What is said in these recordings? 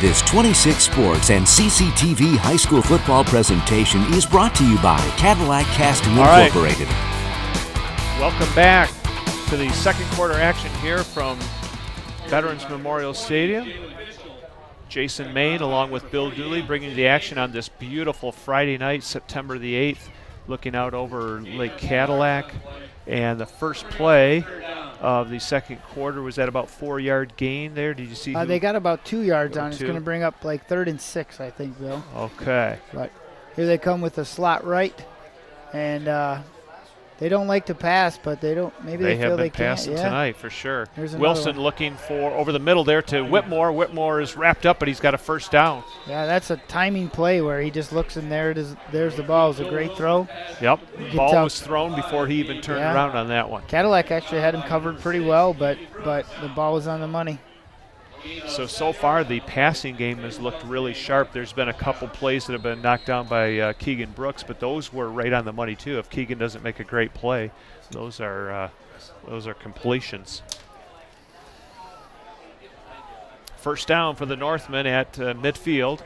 This 26 Sports and CCTV high school football presentation is brought to you by Cadillac Casting All right. Incorporated. Welcome back to the second quarter action here from Veterans Memorial Stadium. Jason Main, along with Bill Dooley, bringing the action on this beautiful Friday night, September the 8th, looking out over Lake Cadillac. And the first play of the second quarter was at about four yard gain there. Did you see? Uh, they got about two yards on. It's going to bring up like third and six, I think, Bill. okay. But here they come with a slot right, and uh, they don't like to pass, but they don't. Maybe They they, feel they can't. Yeah. tonight for sure. Wilson one. looking for over the middle there to Whitmore. Whitmore is wrapped up, but he's got a first down. Yeah, that's a timing play where he just looks and there it is. There's the ball. It was a great throw. Yep. Ball tell- was thrown before he even turned Yeah. around on that one. Cadillac actually had him covered pretty well, but but the ball was on the money. So so far the passing game has looked really sharp. There's been a couple plays that have been knocked down by uh, Keegan Brooks, but those were right on the money too. If Keegan doesn't make a great play, those are uh, those are completions. First down for the Northmen at uh, midfield.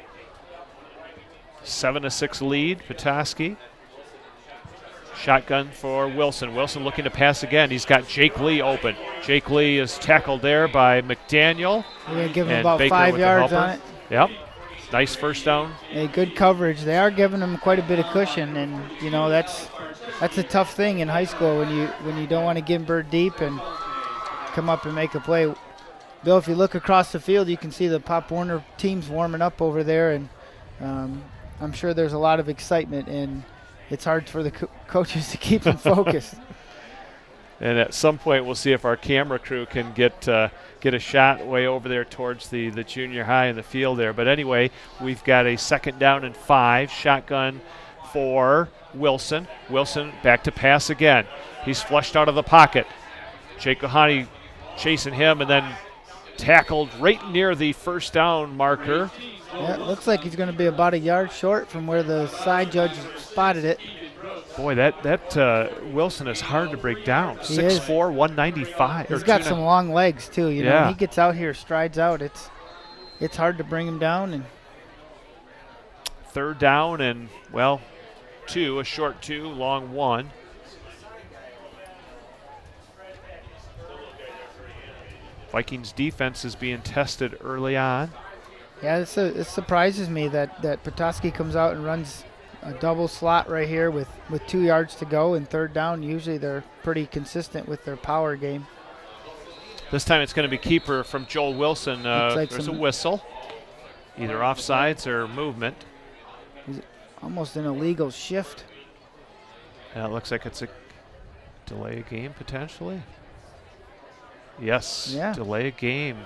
Seven to six lead. Petoskey. Shotgun for Wilson. Wilson looking to pass again. He's got Jake Lee open. Jake Lee is tackled there by McDaniel. They're going to give him about Baker five yards on it. Yep. Nice first down. Hey, good coverage. They are giving him quite a bit of cushion, and you know that's that's a tough thing in high school when you when you don't want to get bird deep and come up and make a play. Bill, if you look across the field, you can see the Pop Warner teams warming up over there, and um, I'm sure there's a lot of excitement, and it's hard for the co- coaches to keep them focused. And at some point, we'll see if our camera crew can get uh, get a shot way over there towards the, the junior high in the field there. But anyway, we've got a second down and five. Shotgun for Wilson. Wilson back to pass again. He's flushed out of the pocket. Jake Ohani chasing him and then tackled right near the first down marker. Yeah, it looks like he's going to be about a yard short from where the side judge spotted it. Boy, that that uh, Wilson is hard to break down. He 6'4", 195. He's got some long legs too. You know, Yeah. when he gets out here, strides out. It's it's hard to bring him down, and Third down and, well, two, a short two, long one. Vikings defense is being tested early on. Yeah, it's a, it surprises me that that Petoskey comes out and runs a double slot right here with with two yards to go and third down. Usually they're pretty consistent with their power game. This time it's going to be keeper from Joel Wilson. Uh, like there's a whistle, either offsides or movement. Almost an illegal shift. And it looks like it's a delay a game potentially. Yes, Yeah. delay a game.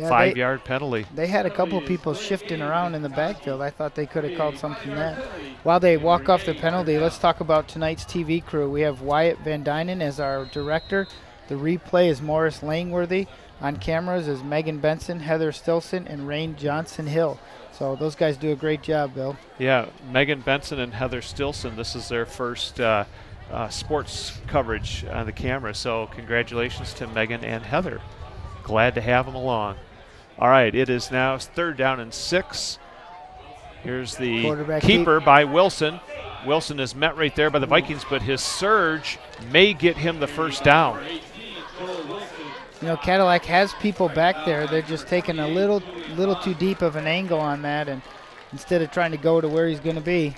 Yeah, Five they, yard penalty. they had a couple of people shifting around in the backfield. I thought they could have called something that. While they walk off the penalty, let's talk about tonight's TV crew. We have Wyatt Van Dynen as our director. The replay is Morris Langworthy. On cameras is Megan Benson, Heather Stilson, and Rain Johnson Hill. So those guys do a great job, Bill. Yeah, Megan Benson and Heather Stilson. This is their first uh, uh, sports coverage on the camera. So congratulations to Megan and Heather. Glad to have them along. All right, it is now third down and six. Here's the keeper by Wilson. Wilson is met right there by the Vikings, but his surge may get him the first down. You know, Cadillac has people back there. They're just taking a little, little too deep of an angle on that, and instead of trying to go to where he's going to be.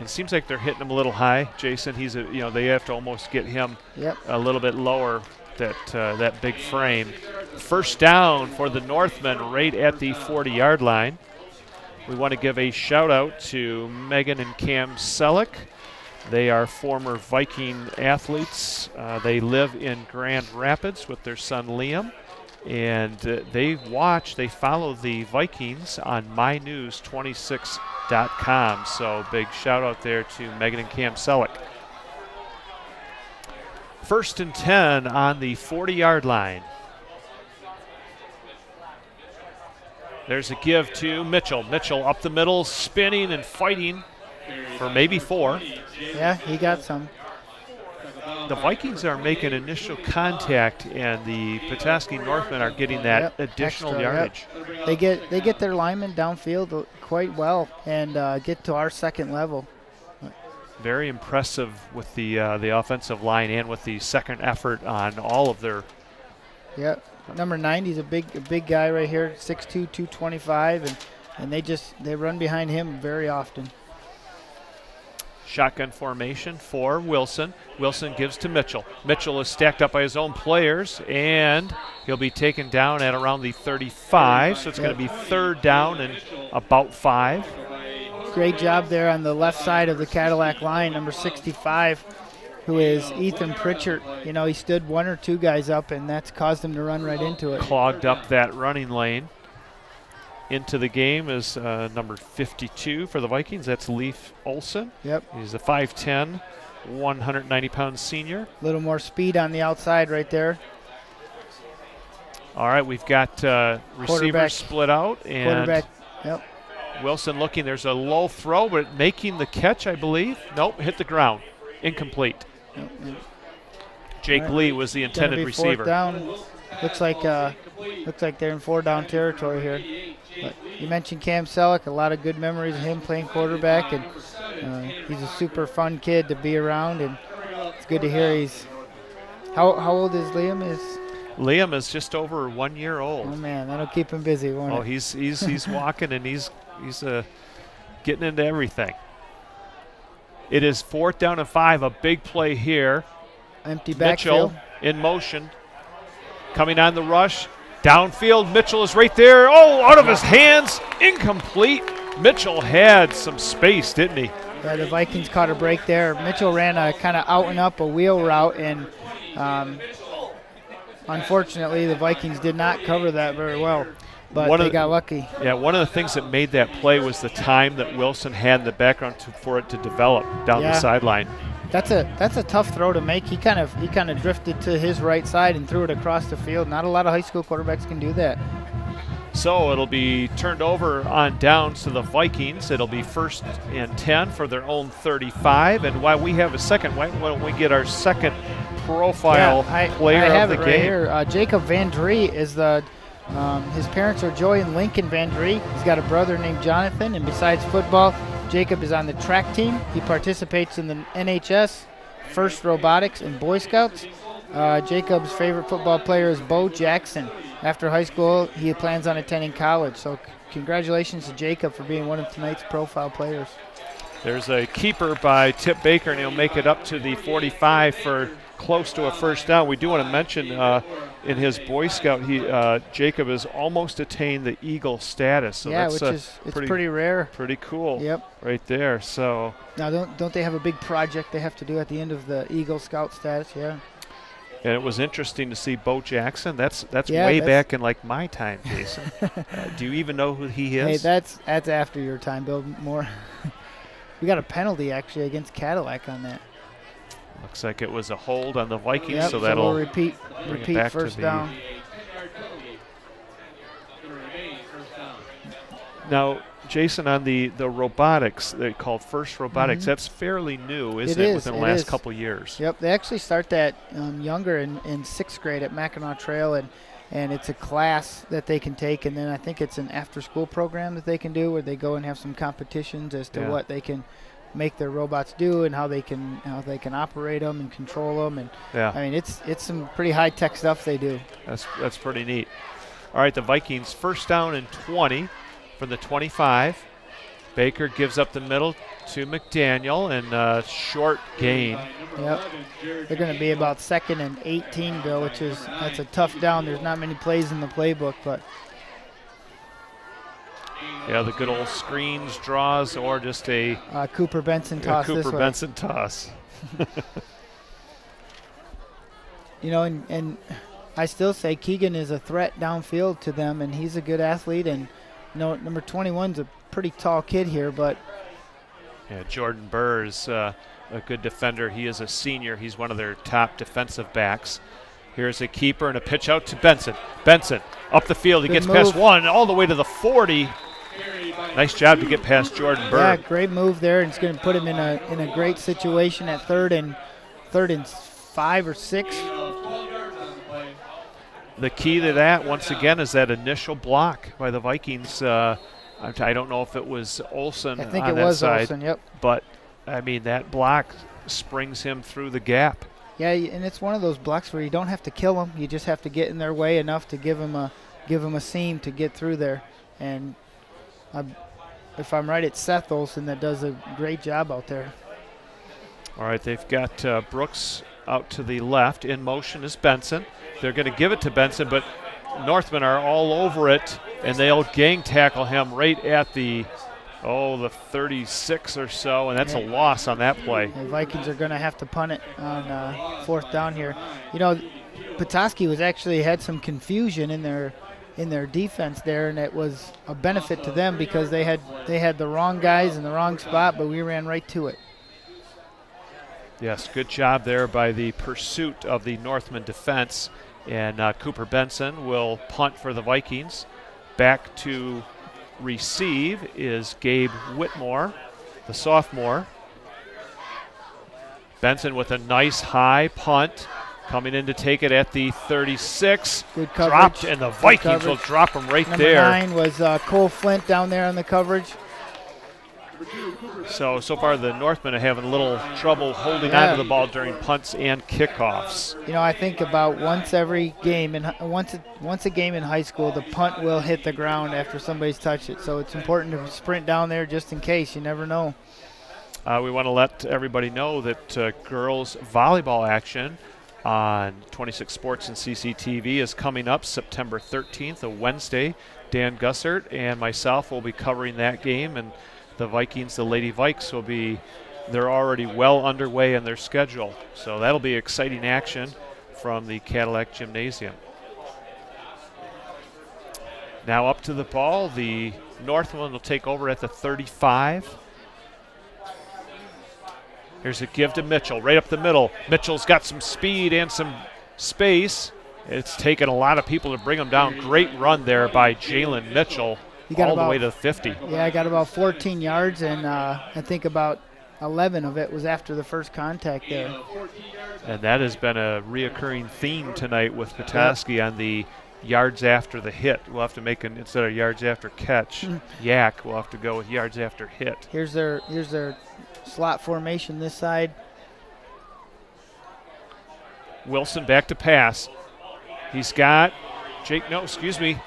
It seems like they're hitting him a little high, Jason. He's a, you know they have to almost get him Yep. a little bit lower that uh, that big frame. First down for the Northmen right at the 40-yard line. We want to give a shout out to Megan and Cam Selleck. They are former Viking athletes. Uh, they live in Grand Rapids with their son Liam. And uh, they watch, they follow the Vikings on mynews26.com. So big shout out there to Megan and Cam Selleck. First and 10 on the 40 yard line. There's a give to Mitchell. Mitchell up the middle, spinning and fighting for maybe four. Yeah, he got some. the Vikings are making initial contact, and the Petoskey Northmen are getting that Yep, additional extra, yep. yardage. They get they get their linemen downfield quite well and uh, get to our second level. Very impressive with the uh, the offensive line and with the second effort on all of their. Yep. Number 90 is a big a big guy right here, 6'2", 225, and and they just they run behind him very often. Shotgun formation for Wilson. Wilson gives to Mitchell. Mitchell is stacked up by his own players, and he'll be taken down at around the 35. So it's going to be third down and about five. Great job there on the left side of the Cadillac line, number 65, who is Ethan Pritchard. You know, he stood one or two guys up, and that's caused him to run right into it. Clogged up that running lane. Into the game is uh, number 52 for the Vikings. That's Leaf Olson. Yep. He's a 5'10, 190 pound senior. A little more speed on the outside right there. All right, we've got uh, receivers split out, and Quarterback. Yep. Wilson looking. There's a low throw, but making the catch, I believe. Nope, hit the ground. Incomplete. yep, yep. Jake right. Lee was the intended receiver. down. Looks like uh, looks like they're in four down territory here. But you mentioned Cam Selleck, a lot of good memories of him playing quarterback, and uh, he's a super fun kid to be around, and it's good to hear he's. How, how old is Liam? Is Liam is just over one year old. oh man, that'll keep him busy, won't Oh, it? he's he's he's walking and he's he's uh, getting into everything. It is fourth down and five. A big play here. Empty Mitchell backfield. in motion, coming on the rush. Downfield, Mitchell is right there. Oh, out of his hands, incomplete. Mitchell had some space, didn't he? Yeah, the Vikings caught a break there. Mitchell ran a kind of out and up a wheel route, and um, unfortunately, the Vikings did not cover that very well. But One of they the- got lucky. Yeah, one of the things that made that play was the time that Wilson had in the background to, for it to develop down the Yeah. sideline. That's a that's a tough throw to make. He kind of he kind of drifted to his right side and threw it across the field. Not a lot of high school quarterbacks can do that. So it'll be turned over on downs to the Vikings. It'll be first and 10 for their own 35. And while we have a second, why why don't we get our second profile yeah, I, player I have of the it right game? here. Uh, Jacob Van Dree is the. Um, his parents are Joy and Lincoln Van. He's got a brother named Jonathan, and besides football, Jacob is on the track team. He participates in the NHS, First Robotics, and Boy Scouts. Uh, Jacob's favorite football player is Bo Jackson. After high school, he plans on attending college. So, congratulations to Jacob for being one of tonight's profile players. There's a keeper by Tip Baker, and he'll make it up to the 45 for close to a first down. We do want to mention uh, in his Boy Scout, he uh, Jacob has almost attained the Eagle status. So yeah, that's which is it's pretty, pretty rare. pretty cool Yep. right there. So Now, don't don't they have a big project they have to do at the end of the Eagle Scout status? Yeah. And it was interesting to see Bo Jackson. That's that's Yeah, way that's- back in like my time, Jason. uh, do you even know who he is? Hey, that's that's after your time, Bill Moore. we got a penalty actually against Cadillac on that. Looks like it was a hold on the Vikings, Yep, so so that'll we'll repeat repeat first down. now. Jason, on the, the robotics they called First Robotics, Mhm. that's fairly new, isn't It it? is, within the last is. couple years. Yep, they actually start that um, younger in, in sixth grade at Mackinaw Trail, and and it's a class that they can take, and then I think it's an after-school program that they can do where they go and have some competitions as to Yeah. what they can make their robots do and how they can how they can operate them and control them, and Yeah, I mean it's it's some pretty high-tech stuff they do. that's that's pretty neat. All right, the Vikings first down and 20 from the 25. Baker gives up the middle to McDaniel and uh, short gain. Yep. They're going to be about second and 18, Bill, which is that's a tough down. There's not many plays in the playbook, but Yeah, the good old screens, draws, or just a, uh, Cooper Benson toss. Cooper. Benson toss. You know, and, and I still say Keegan is a threat downfield to them, and he's a good athlete. And you know, number 21's a pretty tall kid here, but Yeah, Jordan Burr is uh, a good defender. He is a senior. He's one of their top defensive backs. Here's a keeper and a pitch out to Benson. Benson up the field. He Good gets past one, all the way to the 40. Nice job to get past Jordan Burr. yeah, great move there, and it's going to put him in a in a great situation at third and third and five or six. The key to that, once again, is that initial block by the Vikings. Uh, I don't know if it was Olson I think it was side, Olson. Yep. but I mean that block springs him through the gap. Yeah, and it's one of those blocks where you don't have to kill them. You just have to get in their way enough to give them a give them a seam to get through there. And I, if I'm right, it's Seth Olson that does a great job out there. All right, they've got uh, Brooks out to the left. In motion is Benson. They're going to give it to Benson, but Northmen are all over it, and they'll gang tackle him right at the, oh, the 36 or so, and that's a loss on that play. The Vikings are going to have to punt it on uh, fourth down here. You know, Petoskey was actually had some confusion in their in their defense there, and it was a benefit to them because they had they had the wrong guys in the wrong spot, but we ran right to it. Yes, good job there by the pursuit of the Northman defense. And uh, Cooper Benson will punt for the Vikings. Back to receive is Gabe Whitmore, the sophomore. Benson with a nice high punt. Coming in to take it at the 36. Good coverage. Dropped, and the Good Vikings will drop him right Number there. nine was uh, Cole Flint down there on the coverage. So, so far the Northmen are having a little trouble holding Yeah. onto the ball during punts and kickoffs. You know, I think about once every game and once a, once a game in high school, the punt will hit the ground after somebody's touched it. So it's important to sprint down there just in case. You never know. Uh, we want to let everybody know that uh, girls volleyball action on 26 Sports and CCTV is coming up September 13th, a Wednesday. Dan Gussert and myself will be covering that game, and the Vikings, the Lady Vikes, will be. They're already well underway in their schedule, so that'll be exciting action from the Cadillac Gymnasium. Now up to the ball, the Northland will take over at the 35. Here's a give to Mitchell, right up the middle. Mitchell's got some speed and some space. It's taken a lot of people to bring him down. Great run there by Jalen Mitchell, You got all the way to the 50. Yeah, I got about 14 yards, and uh, I think about 11 of it was after the first contact there. And that has been a reoccurring theme tonight with Petoskey on the yards after the hit. We'll have to make an instead of yards after catch, yak. We'll have to go with yards after hit. Here's their here's their slot formation this side. Wilson back to pass. He's got Jake. No, excuse me.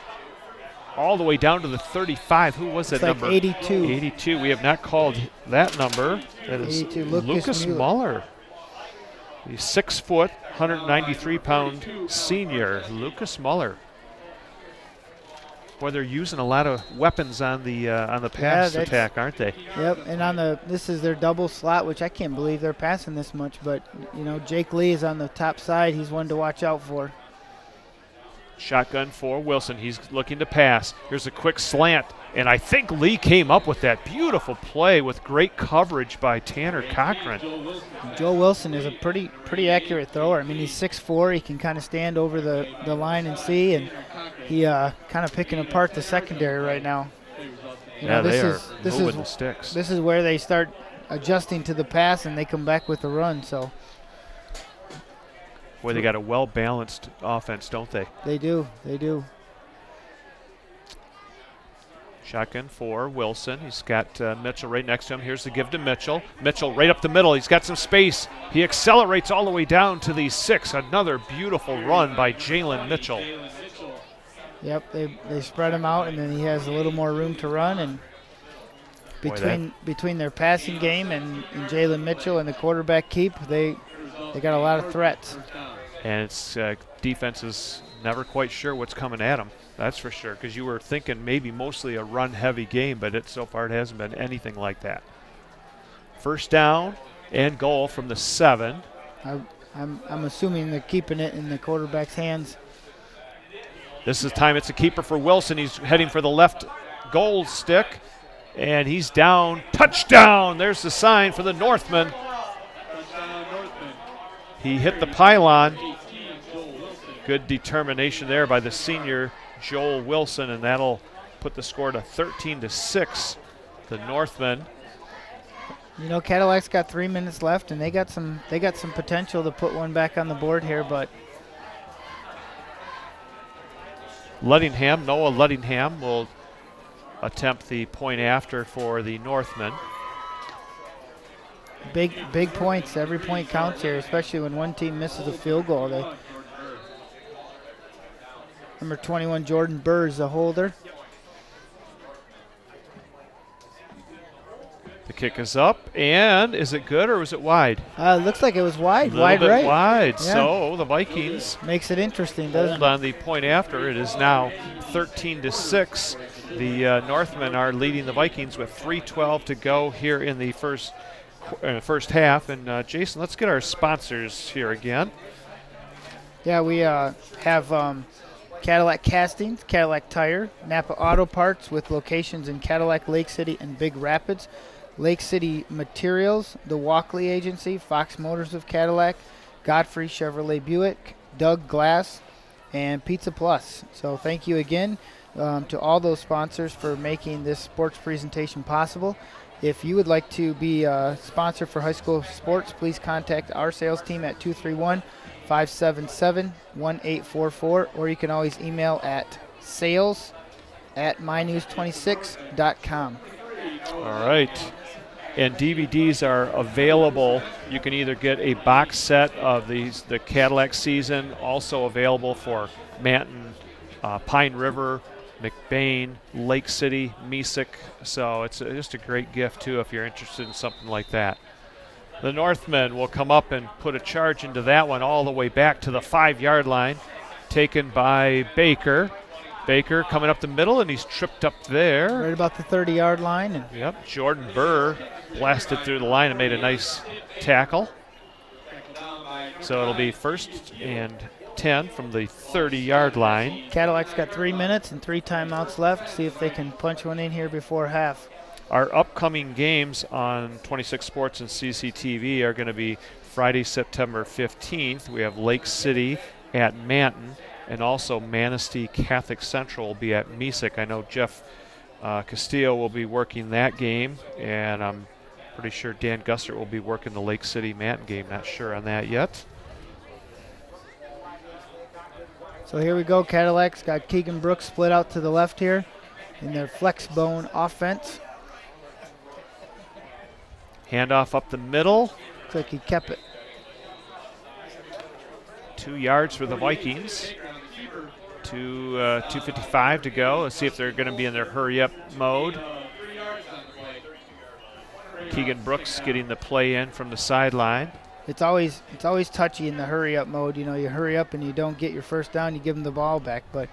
All the way down to the 35. Who was that like number? 82. 82. We have not called that number. That is 82, Lucas Lucas Mueller. Muller. The six foot, 193 pound senior, Lucas Muller. Boy, they're using a lot of weapons on the uh, on the pass that's- attack, aren't they? Yep, and on the this is their double slot, which I can't believe they're passing this much. But you know, Jake Lee is on the top side. He's one to watch out for. Shotgun for Wilson. He's looking to pass. Here's a quick slant. And I think Lee came up with that beautiful play with great coverage by Tanner Cochran. Joe Wilson is a pretty pretty accurate thrower. I mean, he's 6'4". He can kind of stand over the, the line and see, and he uh, kind of picking apart the secondary right now. You yeah, know, this they is are this moving is the sticks. this is where they start adjusting to the pass, and they come back with the run. So Boy, they got a well balanced offense, don't they? they do, they do. Shotgun for Wilson. He's got uh, Mitchell right next to him. Here's the give to Mitchell. Mitchell right up the middle. He's got some space. He accelerates all the way down to the six. Another beautiful run by Jalen Mitchell. Yep, they they spread him out, and then he has a little more room to run. And Boy, between between their passing game and, and Jalen Mitchell and the quarterback keep, they they got a lot of threats. And it's uh, defense is never quite sure what's coming at them. That's for sure. Because you were thinking maybe mostly a run-heavy game, but it so far it hasn't been anything like that. First down and goal from the seven. I, I'm I'm assuming they're keeping it in the quarterback's hands. This is time. It's a keeper for Wilson. He's heading for the left goal stick, and he's down. Touchdown! There's the sign for the Northman. He hit the pylon. Good determination there by the senior Joel Wilson, and that'll put the score to 13 to six. The Northmen. You know, Cadillac's got three minutes left, and they got some they got some potential to put one back on the board here, but Ludingham, Noah Ludingham will attempt the point after for the Northmen. big big points. Every point counts here, especially when one team misses a field goal. They number 21 Jordan Burr is the holder. The kick is up, and is it good or was it wide? Uh, looks like it was wide, wide right. wide. Yeah. So the Vikings Makes it interesting, doesn't on the point after. It is now 13 to six. The uh, Northmen are leading the Vikings with 3:12 to go here in the first uh, first half. And uh, Jason, let's get our sponsors here again. Yeah, we uh, have um, Cadillac Castings, Cadillac Tire, Napa Auto Parts with locations in Cadillac, Lake City, and Big Rapids. Lake City Materials, the Walkley Agency, Fox Motors of Cadillac, Godfrey Chevrolet Buick, Doug Glass, and Pizza Plus. So thank you again um, to all those sponsors for making this sports presentation possible. If you would like to be a sponsor for high school sports, please contact our sales team at 231 577 1844, or you can always email at sales at mynews26.com. All right. And DVDs are available. You can either get a box set of these, the Cadillac season, also available for Manton, uh, Pine River, McBain, Lake City, Mesick. So it's just a great gift, too, if you're interested in something like that. The Northmen will come up and put a charge into that one all the way back to the five yard line, taken by Baker. Baker coming up the middle, and he's tripped up there. Right about the 30 yard line. And Yep, Jordan Burr blasted through the line and made a nice tackle. So it'll be first and 10 from the 30 yard line. Cadillac's got three minutes and three timeouts left. See if they can punch one in here before half. Our upcoming games on 26 Sports and CCTV are going to be Friday, September 15th. We have Lake City at Manton, and also Manistee Catholic Central will be at Mesick. I know Jeff uh, Castillo will be working that game, and I'm pretty sure Dan Gussert will be working the Lake City Manton game. Not sure on that yet. So here we go. Cadillac's got Keegan Brooks split out to the left here in their flex bone offense. Handoff up the middle, Looks like he kept it. two yards for the Vikings. Two, uh, 255 to go. Let's see if they're going to be in their hurry up mode. Keegan Brooks getting the play in from the sideline. It's always it's always touchy in the hurry up mode. You know, you hurry up and you don't get your first down, you give them the ball back. But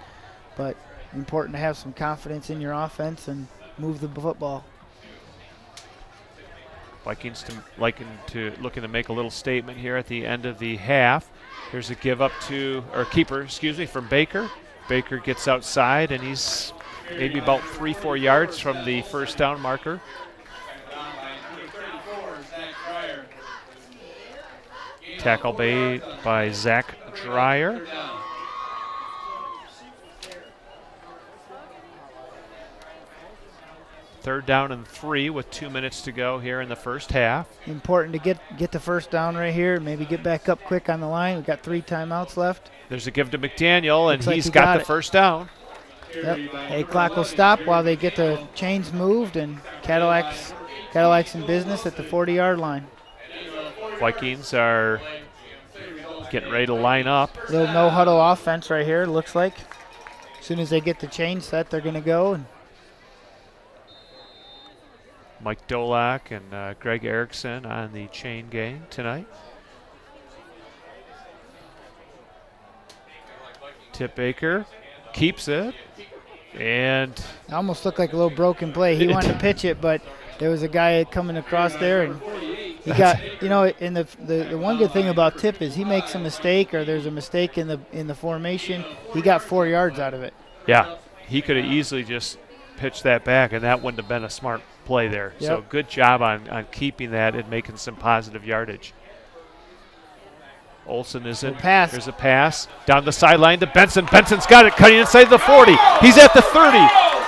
but important to have some confidence in your offense and move the football. Vikings to liking to looking to make a little statement here at the end of the half. Here's a give up to or keeper, excuse me, from Baker. Baker gets outside and he's maybe about three, four yards from the first down marker. Tackle made by Zach Dreyer. Third down and three with two minutes to go here in the first half. Important to get get the first down right here. Maybe get back up quick on the line. We've got three timeouts left. There's a give to McDaniel, and like he's he got, got the first down. Yep. Hey, clock will stop while they get the chains moved and Cadillac's Cadillac's in business at the 40 yard line. Vikings are getting ready to line up. Little no huddle offense right here. Looks like. As soon as they get the chain set, they're gonna go. And Mike Dolak and uh, Greg Erickson on the chain gang tonight. Tip Baker keeps it, and it almost looked like a little broken play. He wanted to pitch it, but there was a guy coming across there, and he got. You know, in the, the the one good thing about Tip is he makes a mistake or there's a mistake in the in the formation. He got four yards out of it. yeah, he could have easily just pitched that back, and that wouldn't have been a smart play there. So good job on, on keeping that and making some positive yardage. Olson is in. Pass. There's a pass down the sideline to Benson. Benson's got it, cutting inside the 40. He's at the 30,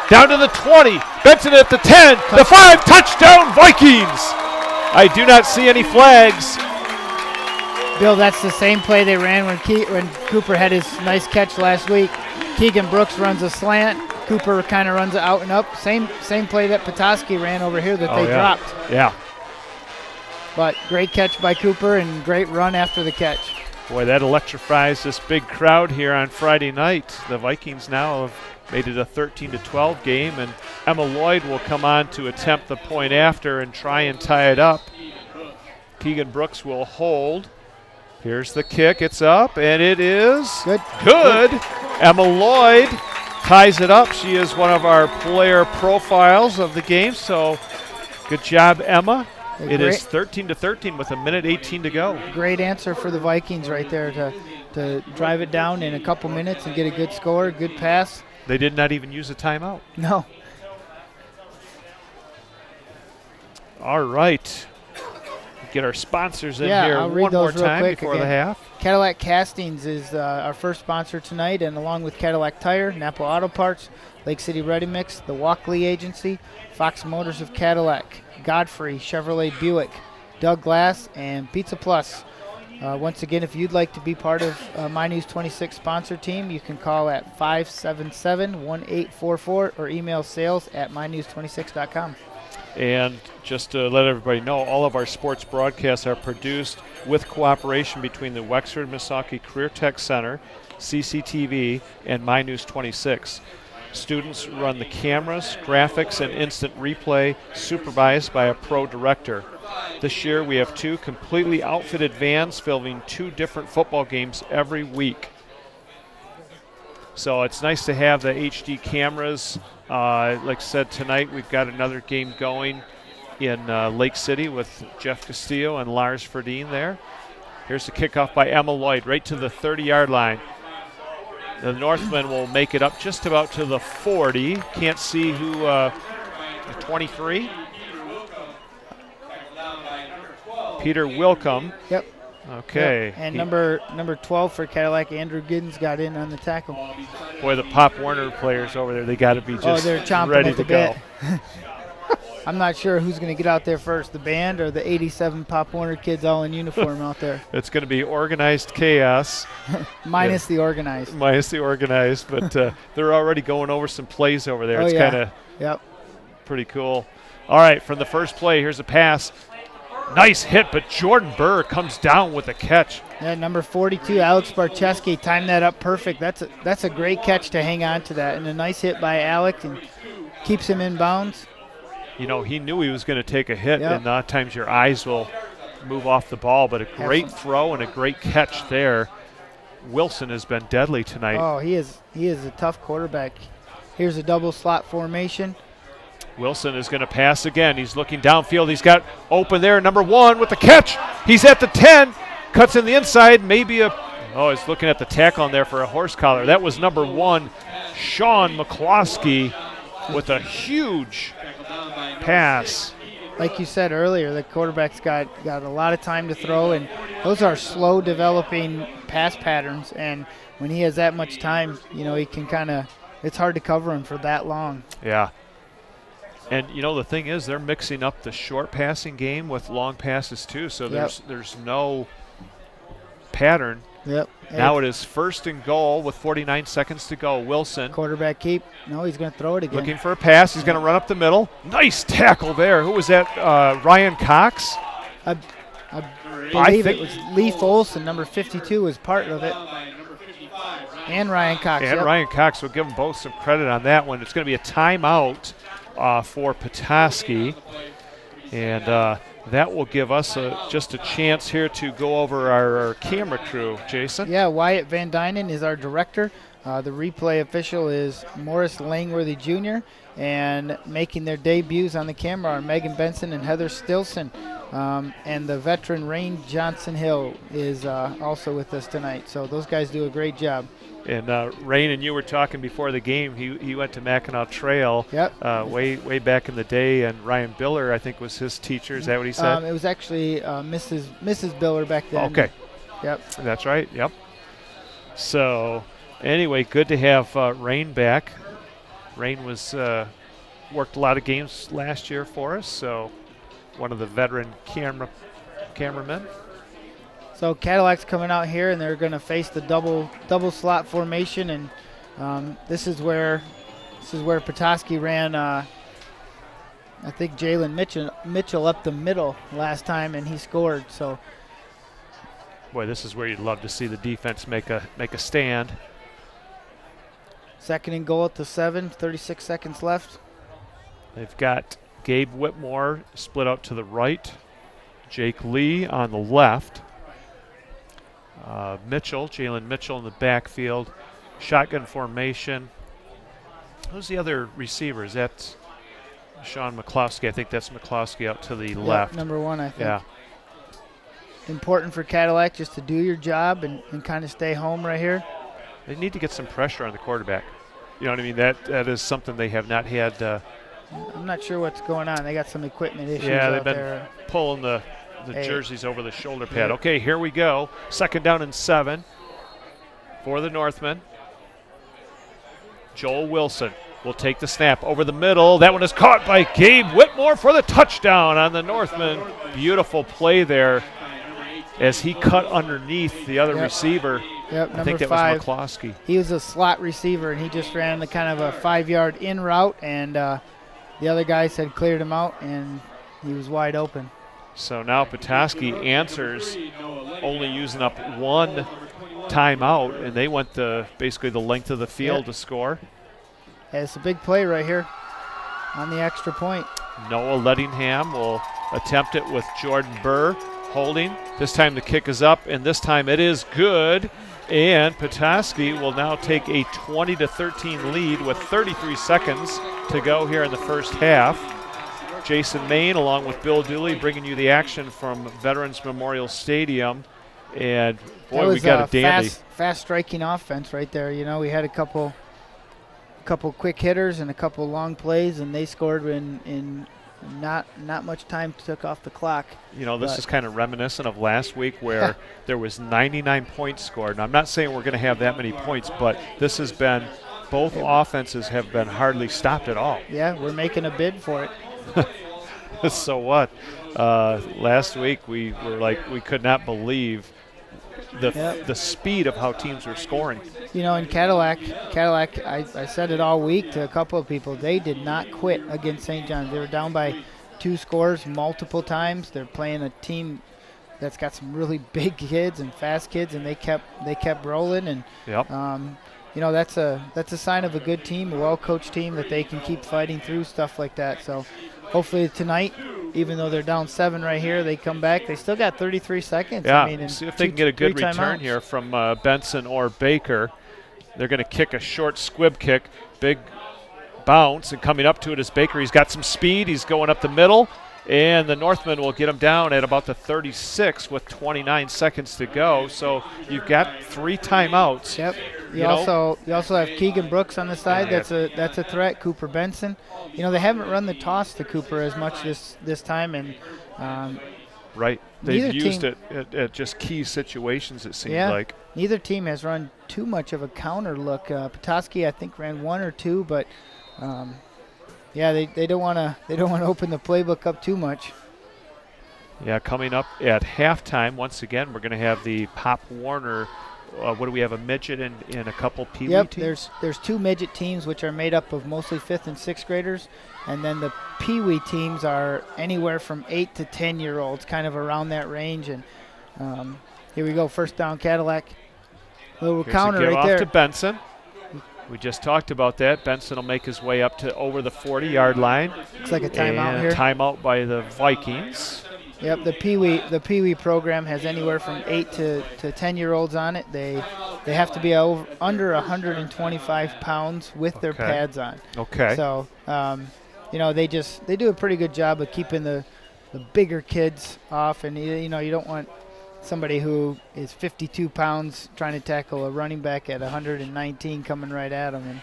down to the 20. Benson at the 10, the 5. Touchdown, Vikings! I do not see any flags. Bill, that's the same play they ran when Ke- when Cooper had his nice catch last week. Keegan Brooks runs a slant. Cooper kind of runs it out and up. Same same play that Petoskey ran over here that Oh, they yeah. dropped. Yeah. But great catch by Cooper and great run after the catch. Boy, that electrifies this big crowd here on Friday night. The Vikings now have made it a 13 to 12 game, and Emma Lloyd will come on to attempt the point after and try and tie it up. Keegan Brooks will hold. Here's the kick. It's up, and it is Good. good. Emma Lloyd ties it up. She is one of our player profiles of the game, so good job, Emma. It is 13 to 13 with a minute 18 to go. great answer for the Vikings right there to to drive it down in a couple minutes and get a good score, good pass. They did not even use a timeout. No. All right. Get our sponsors in Yeah, here I'll one more time before the half. Cadillac Castings is uh, our first sponsor tonight, and along with Cadillac Tire, Napa Auto Parts, Lake City Ready Mix, the Walkley Agency, Fox Motors of Cadillac, Godfrey Chevrolet Buick, Doug Glass, and Pizza Plus. Uh, once again, if you'd like to be part of uh, My News 26 sponsor team, you can call at 577-1844 or email sales at mynews26.com. And just to let everybody know, all of our sports broadcasts are produced with cooperation between the Wexford Missaukee Career Tech Center, CCTV, and My News 26. Students run the cameras, graphics, and instant replay, supervised by a pro director. This year, we have two completely outfitted vans filming two different football games every week. So it's nice to have the HD cameras. Uh, like I said, tonight we've got another game going in uh, Lake City with Jeff Castillo and Lars Verdeen there. Here's the kickoff by Emma Lloyd right to the 30 yard line. The Northmen will make it up just about to the 40. Can't see who, uh, 23. Peter Wilcom. Yep. Okay. Yep. And He- number number 12 for Cadillac, Andrew Giddens got in on the tackle. boy, the Pop Warner players over there, they got to be just oh, they're chomping ready at the to go. I'm not sure who's going to get out there first, the band or the 87 Pop Warner kids all in uniform out there, It's going to be organized chaos, minus the organized. minus the organized, but uh, they're already going over some plays over there. Oh, it's yeah. kind of Yep. pretty cool. All right, from the first play, here's a pass. Nice hit, but Jordan Burr comes down with a catch. Yeah, number 42, Alex Barcheski timed that up perfect. That's a that's a great catch to hang on to that, and a nice hit by Alec and keeps him in bounds. You know, he knew he was going to take a hit, Yep. and a lot of times your eyes will move off the ball, but a great throw and a great catch there. Wilson has been deadly tonight. Oh, he is he is a tough quarterback. Here's a double slot formation. Wilson is going to pass again. He's looking downfield. He's got open there, number one with the catch. He's at the 10, cuts in the inside. Maybe a. Oh, he's looking at the tackle on there for a horse collar. That was number one, Sean McCloskey, with a huge pass. Like you said earlier, the quarterback's got got a lot of time to throw, and those are slow developing pass patterns. And when he has that much time, you know he can kind of. It's hard to cover him for that long. Yeah. And you know the thing is, they're mixing up the short passing game with long passes too. So there's there's no pattern. Yep. Now it is first and goal with 49 seconds to go. Wilson quarterback keep. No, he's going to throw it again. Looking for a pass. He's going to run up the middle. Nice tackle there. Who was that? Uh, Ryan Cox. I, I I believe think- it was Leaf Olson, number 52, was part of it. And Ryan Cox. And yep. Ryan Cox. We'll give them both some credit on that one. It's going to be a timeout uh, for Petoskey. And uh, that will give us a, just a chance here to go over our, our camera crew, Jason. Yeah, Wyatt Van Dynen is our director. Uh, the replay official is Morris Langworthy Jr. And making their debuts on the camera are Megan Benson and Heather Stilson. Um, and the veteran Rain Johnson Hill is uh, also with us tonight. So those guys do a great job. And uh, Rain and you were talking before the game. He, he went to Mackinaw Trail Yep. uh, way way back in the day, and Ryan Biller, I think, was his teacher. Is that what he said? Um, it was actually uh, Mrs. Mrs. Biller back then. okay. Yep. That's right. Yep. So, anyway, good to have uh, Rain back. Rain was uh, worked a lot of games last year for us, so one of the veteran camera cameramen. So Cadillac's coming out here, and they're going to face the double double slot formation, and um, this is where this is where Petoskey ran. Uh, I think Jalen Mitchell Mitchell up the middle last time, and he scored. So Boy, this is where you'd love to see the defense make a make a stand. Second and goal at the seven, 36 seconds left. They've got Gabe Whitmore split out to the right, Jake Lee on the left, uh, Mitchell, Jalen Mitchell in the backfield, shotgun formation. Who's the other receiver? Is that Sean McCloskey? I think that's McCloskey out to the Yep, left. number one, I think. Yeah, Important for Cadillac just to do your job and, and kind of stay home right here. They need to get some pressure on the quarterback. You know what I mean? That that is something they have not had. Uh, I'm not sure what's going on. They got some equipment issues Yeah, they've been- there. pulling the, the Hey. jerseys over the shoulder pad. Yeah. Okay, here we go. Second down and seven for the Northmen. Joel Wilson will take the snap over the middle. That one is caught by Gabe Whitmore for the touchdown on the Northmen. Beautiful play there as he cut underneath the other Yep. receiver. Yep, I number think that five. was McCloskey. He was a slot receiver, and he just ran the kind of a five-yard in route, and uh, the other guys had cleared him out, and he was wide open. So now Petoskey answers only using up one timeout, and they went the basically the length of the field Yep. to score. Hey, it's a big play right here on the extra point. Noah Lettingham will attempt it with Jordan Burr holding. This time the kick is up, and this time it is good. And Petoskey will now take a 20 to 13 lead with 33 seconds to go here in the first half. Jason Main, along with Bill Dooley, bringing you the action from Veterans Memorial Stadium. And boy, that we got a a dandy. fast, fast striking offense right there. You know, we had a couple, a couple quick hitters and a couple long plays, and they scored in in not not much time took off the clock. You know, this is kind of reminiscent of last week where there was 99 points scored. And I'm not saying we're going to have that many points, but this has been both offenses have been hardly stopped at all. Yeah, we're making a bid for it. so what? Uh, last week we were like we could not believe the Yep. the speed of how teams were scoring. You know, in Cadillac, Cadillac, I, I said it all week to a couple of people. They did not quit against St. John's. They were down by two scores multiple times. They're playing a team that's got some really big kids and fast kids, and they kept they kept rolling. And Yep. um, you know, that's a that's a sign of a good team, a well-coached team that they can keep fighting through stuff like that. So, hopefully tonight, even though they're down seven right here, they come back. They still got 33 seconds. Yeah, I mean, see if they can get a good return timeouts. here from uh, Benson or Baker. They're going to kick a short squib kick, big bounce, and coming up to it is Baker. He's got some speed. He's going up the middle, and the Northman will get him down at about the 36 with 29 seconds to go. So you've got three timeouts. Yep. You, You know? also you also have Keegan Brooks on the side. Yeah. That's a that's a threat. Cooper Benson. You know they haven't run the toss to Cooper as much this this time, and um, Right. They've Neither used team- it at, at just key situations, it seems Yeah. like. neither team has run too much of a counter look. Uh, Petoskey I think ran one or two, but um, yeah, they, they don't want to they don't want to open the playbook up too much. Yeah, coming up at halftime, once again, we're going to have the Pop Warner. Uh, what do we have? A midget and, and a couple Pee Wee Yep, teams? there's there's two midget teams which are made up of mostly fifth and sixth graders, and then the Pee Wee teams are anywhere from eight to ten year olds, kind of around that range. And um, here we go, first down Cadillac. Little Here's counter right off there. to Benson. We just talked about that. Benson will make his way up to over the 40 yard line. Looks like a timeout and here. Timeout by the Vikings. Yep, the Pee Wee the Pee Wee program has anywhere from eight to, to ten year olds on it. They they have to be over, under 125 pounds with their Okay. pads on. Okay. So, um, you know, they just they do a pretty good job of keeping the the bigger kids off, and you, you know, you don't want somebody who is 52 pounds trying to tackle a running back at 119 coming right at them. And,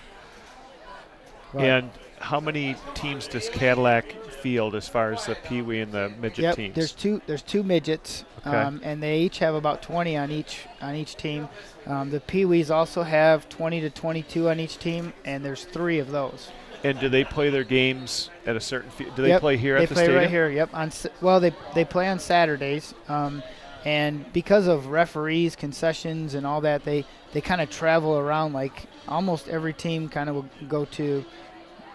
but- and how many teams does Cadillac field as far as the Pee Wee and the midget yep, teams? there's two there's two midgets, Okay. um, and they each have about 20 on each on each team. Um, the Pee Wees also have 20 to 22 on each team, and there's three of those. And do they play their games at a certain? F- do they Yep, play here they at the stadium? They play right here. Yep. On well, they they play on Saturdays, um, and because of referees, concessions, and all that, they they kind of travel around. Like almost every team kind of will go to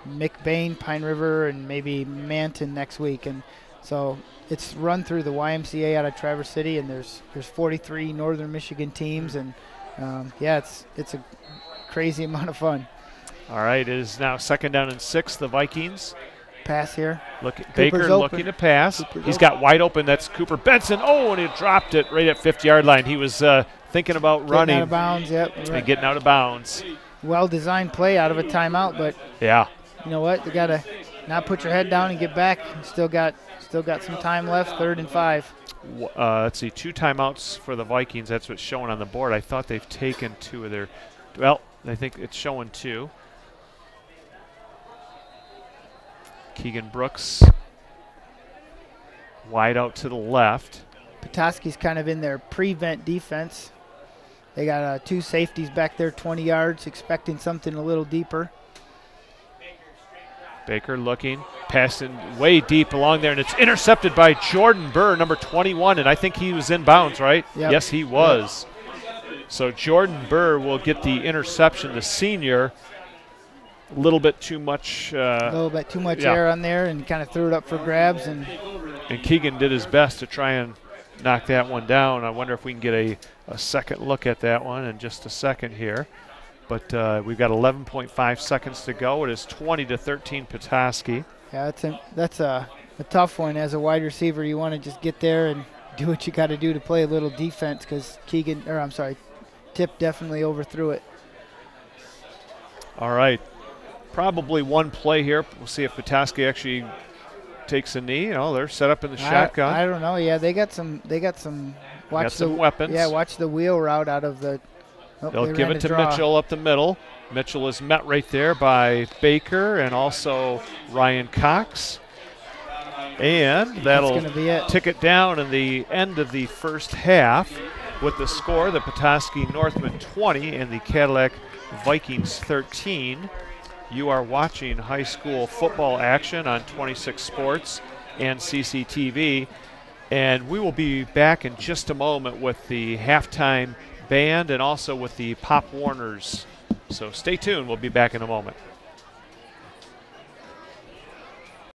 McBain, Pine River, and maybe Manton next week, and so it's run through the YMCA out of Traverse City, and there's there's 43 Northern Michigan teams, and um, yeah, it's it's a crazy amount of fun. All right, it is now second down and six. The Vikings. Pass here. Look, Baker open. looking to pass. Cooper's He's got wide open. That's Cooper Benson. Oh, and he dropped it right at 50 yard line. He was uh, thinking about Getting running out of bounds. Yep. and getting out of bounds. Well designed play out of a timeout, but Yeah. You know what? You gotta not put your head down and get back. Still got still got some time left. Third and five. Uh, let's see, two timeouts for the Vikings. That's what's showing on the board. I thought they've taken two of their. Well, I think it's showing two. Keegan Brooks wide out to the left. Petoskey's kind of in their prevent defense. They got uh, two safeties back there, 20 yards, expecting something a little deeper. Baker looking, passing way deep along there, and it's intercepted by Jordan Burr, number 21, and I think he was in bounds, right? Yep. Yes, he was. So Jordan Burr will get the interception. The senior, a little bit too much, A uh, little bit too much yeah. air on there, and kind of threw it up for grabs. And and Keegan did his best to try and knock that one down. I wonder if we can get a, a second look at that one in just a second here. But uh, we've got 11.5 seconds to go. It is 20 to 13 Petoskey. yeah, that's a that's a, a tough one as a wide receiver. You want to just get there and do what you got to do to play a little defense because Keegan, or I'm sorry, Tip definitely overthrew it. All right. Probably one play here. We'll see if Petoskey actually takes a knee. You know, they're set up in the I- shotgun. I, don't know. Yeah, they got some. They got some. Watch got some the weapons. Yeah, watch the wheel route out of the. Oh, They'll they give it to draw. Mitchell up the middle. Mitchell is met right there by Baker and also Ryan Cox. And that'll it. tick it down in the end of the first half with the score the Petoskey Northmen 20 and the Cadillac Vikings 13. You are watching high school football action on 26 Sports and CCTV. And we will be back in just a moment with the halftime band and also with the Pop Warners. So stay tuned. We'll be back in a moment.